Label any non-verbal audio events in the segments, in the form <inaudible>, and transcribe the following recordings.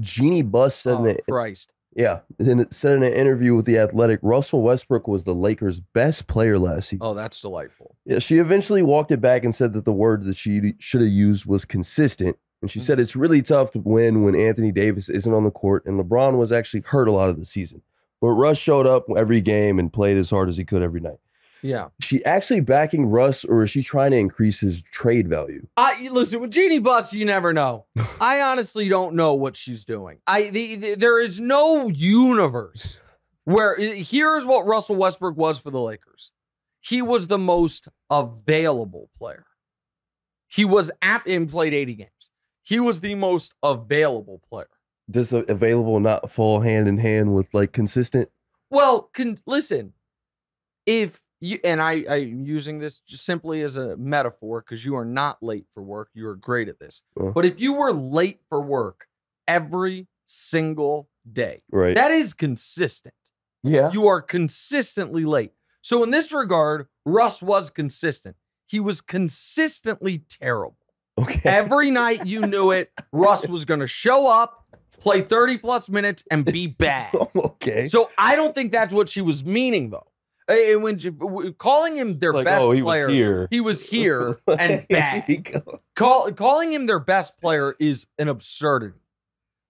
Jeanie Buss said Oh, in an, Christ. yeah, and it said in an interview with the Athletic, Russell Westbrook was the Lakers' best player last season. Oh, that's delightful. Yeah, she eventually walked it back and said that the word that she should have used was consistent. And she hmm. said it's really tough to win when Anthony Davis isn't on the court and LeBron was actually hurt a lot of the season. But Russ showed up every game and played as hard as he could every night. Yeah. Is she actually backing Russ or is she trying to increase his trade value? I listen with Jeanie Buss. You never know. <laughs> I honestly don't know what she's doing. I the, the- there is no universe where here's what Russell Westbrook was for the Lakers. He was the most available player. He was at and played 80 games. He was the most available player. Does available not fall hand in hand with like consistent? Well, con- listen, if you and I, I'm using this just simply as a metaphor because you are not late for work. You are great at this. Uh. But if you were late for work every single day, Right. that is consistent. yeah. You are consistently late. So in this regard, Russ was consistent. He was consistently terrible. Okay. Every night you knew it, Russ was going to show up, play 30 plus minutes, and be <laughs> bad. okay. So I don't think that's what she was meaning, though. And when calling him their like, best oh, he player, was here. he was <laughs> here and bad. Call, calling him their best player is an absurdity.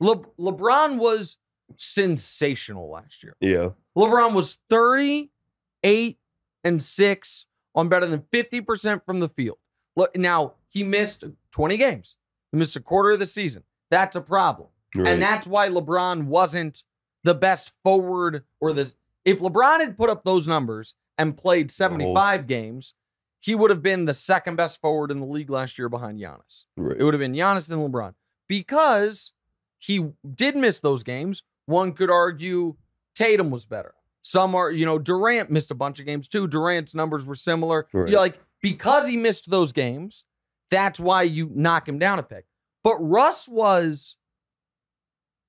Le- LeBron was sensational last year. Yeah. LeBron was 38 and 6 on better than 50% from the field. Look, now he missed 20 games. He missed a quarter of the season. That's a problem. Right. And that's why LeBron wasn't the best forward or the if LeBron had put up those numbers and played 75 games, he would have been the second best forward in the league last year behind Giannis. right. It would have been Giannis then LeBron. Because he did miss those games, one could argue Tatum was better. Some are, you know, Durant missed a bunch of games too. Durant's numbers were similar. Right. You're like, because he missed those games, that's why you knock him down a peg. But Russ was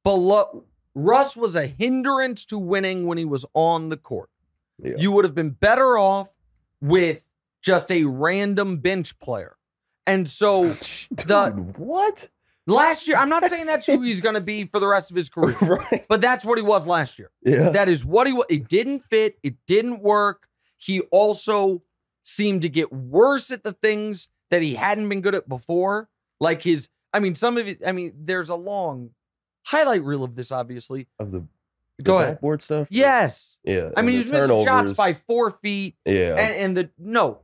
below Russ was a hindrance to winning when he was on the court. Yeah. You would have been better off with just a random bench player. And so <laughs> Dude, the- what? last year, I'm not saying that's who he's going to be for the rest of his career, <laughs> right. but that's what he was last year. Yeah. That is what he was. It didn't fit. It didn't work. He also seemed to get worse at the things that he hadn't been good at before. Like his, I mean, some of it, I mean, there's a long highlight reel of this, obviously. of the, the Go ahead. backboard stuff. Yes. Yeah. I mean, he was missing shots by four feet. Yeah. And, and the, no,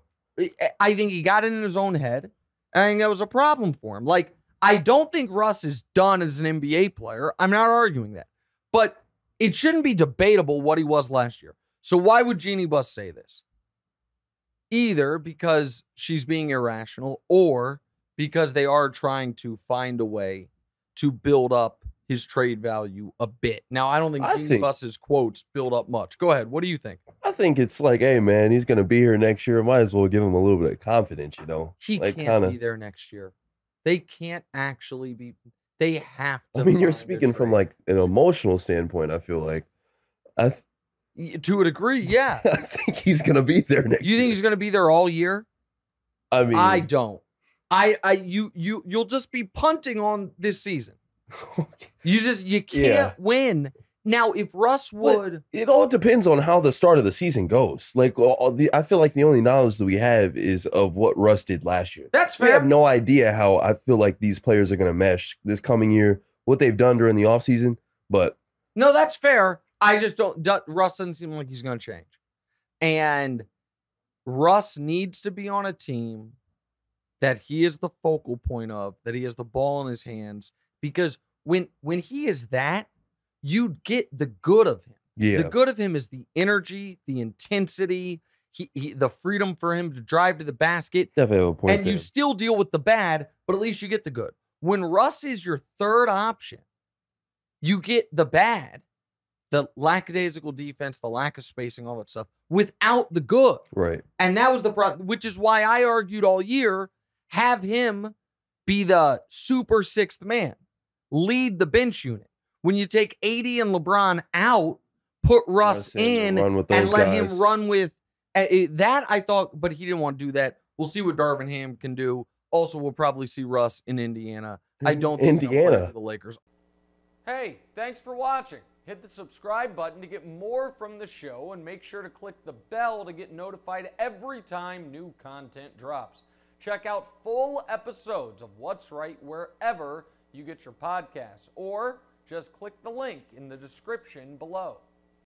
I think he got it in his own head. And I think that was a problem for him. Like, I don't think Russ is done as an NBA player. I'm not arguing that. But it shouldn't be debatable what he was last year. So why would Jeanie Buss say this? Either because she's being irrational or because they are trying to find a way to build up his trade value a bit. Now, I don't think I think- Buss's quotes build up much. Go ahead. What do you think? I think it's like, hey man, he's gonna be here next year. Might as well give him a little bit of confidence, you know. He like can't kinda- be there next year. They can't actually be. They have to. I mean, you're speaking from like an emotional standpoint. I feel like, I, th- to a degree, <laughs> yeah. I think he's gonna be there next. You think year. he's going to be there all year? I mean, I don't. I, I, you, you, you'll just be punting on this season. <laughs> You just, you can't Yeah. win. Now, if Russ would, it all depends on how the start of the season goes. Like, the, I feel like the only knowledge that we have is of what Russ did last year. that's fair. We have no idea how I feel like these players are gonna mesh this coming year. What they've done during the offseason, but No, that's fair. I just don't. Russ doesn't seem like he's going to change, and Russ needs to be on a team that he is the focal point of, that he has the ball in his hands. Because when when he is that, you get the good of him. yeah, The good of him is the energy, the intensity, he, he the freedom for him to drive to the basket, definitely have a point. and there. you still deal with the bad, but at least you get the good. When Russ is your third option, you get the bad, the lackadaisical defense, the lack of spacing, all that stuff, without the good. right. And that was the problem, which is why I argued all year have him be the super sixth man, lead the bench unit. When you take AD and LeBron out, put Russ in and guys. let him run with eh, eh, that. I thought, but he didn't want to do that. We'll see what Darvin Ham can do. Also, we'll probably see Russ in Indiana. I don't think Indiana the Lakers. Hey, thanks for watching. Hit the subscribe button to get more from the show and make sure to click the bell to get notified every time new content drops. Check out full episodes of What's Wright wherever you get your podcasts, or just click the link in the description below.